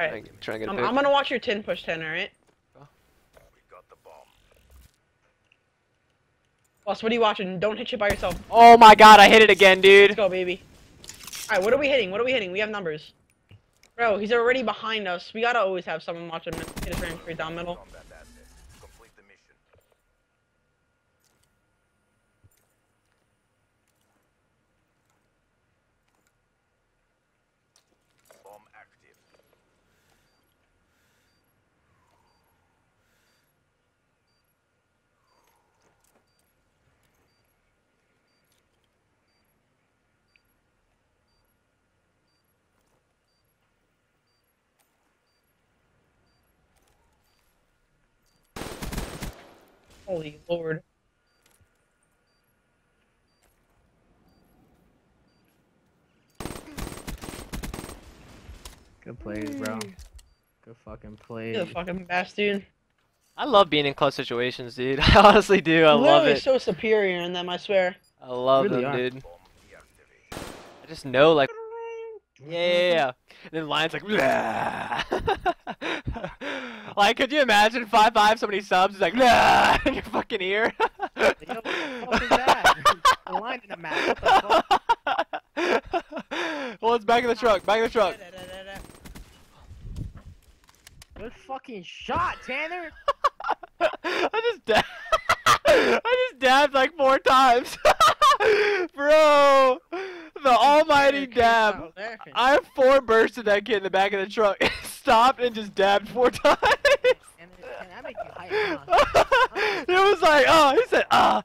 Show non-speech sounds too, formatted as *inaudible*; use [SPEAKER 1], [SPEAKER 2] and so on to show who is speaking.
[SPEAKER 1] Alright.
[SPEAKER 2] Trying to get a
[SPEAKER 1] I'm. I'm gonna watch your 10 push ten, alright? Boss, what are you watching? Don't hit shit by yourself.
[SPEAKER 2] Oh my god, I hit it again, dude.
[SPEAKER 1] Let's go, baby. Alright, what are we hitting? What are we hitting? We have numbers. Bro, he's already behind us. We gotta always have someone watching him hit his range straight down middle. Holy lord.
[SPEAKER 3] Good plays, bro. Good fucking plays.
[SPEAKER 1] You're the fucking best, dude.
[SPEAKER 2] I love being in close situations, dude. *laughs* I honestly do. I
[SPEAKER 1] You're
[SPEAKER 2] love
[SPEAKER 1] literally
[SPEAKER 2] it.
[SPEAKER 1] so superior in them, I swear.
[SPEAKER 2] I love
[SPEAKER 3] Really
[SPEAKER 2] them,
[SPEAKER 3] are.
[SPEAKER 2] dude. I just know, like, yeah, yeah, yeah. And then Lion's like, *laughs* like, could you imagine five five somebody subs is like, nah, *laughs* in your fucking ear?
[SPEAKER 3] What the fuck is that? *laughs* the line in the map.
[SPEAKER 2] Well, it's back in the truck. Back in the truck.
[SPEAKER 3] Good fucking shot, Tanner. *laughs*
[SPEAKER 2] I just dabbed. I just dabbed like four times, bro. The almighty dab. I have four bursts of that kid in the back of the truck. Stopped and just dabbed four times. *laughs*
[SPEAKER 3] And, and that make you hype, huh? *laughs*
[SPEAKER 2] it was like, oh, he said, ah,